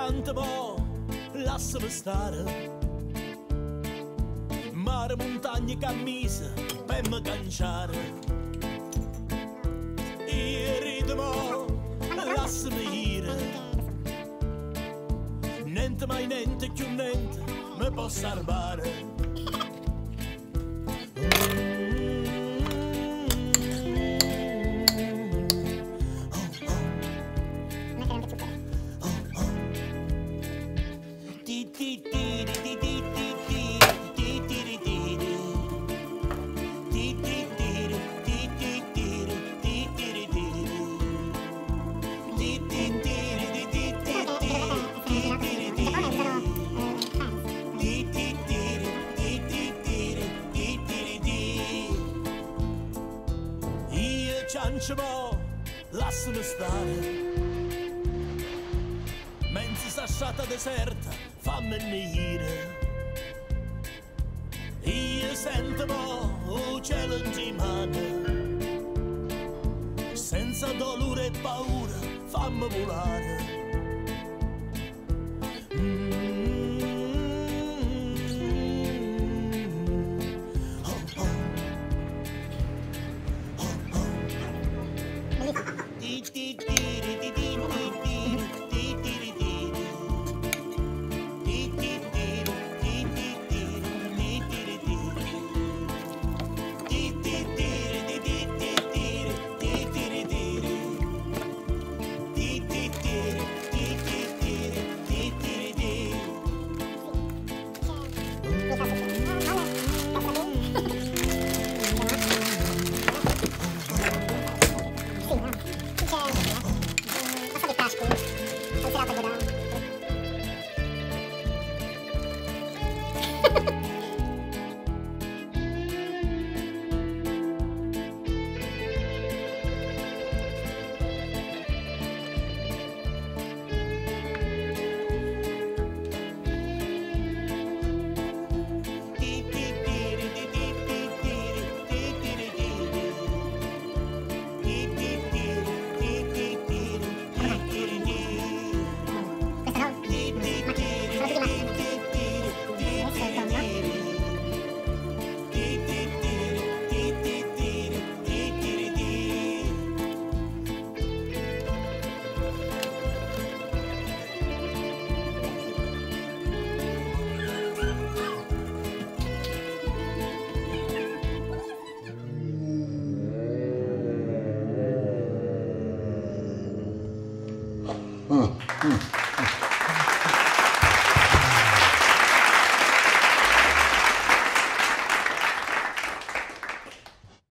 sante mo, lasciami stare. Mare, montagne, cammise, per me canciare. Il ritmo, lasciami ir. Niente mai niente più niente mi può salvare. Cianciamo, lasciami stare. Mentre sta stata deserta, fammi venire. Io sento mo cielo in mano. Senza dolore e paura, fammi volare. Hmm.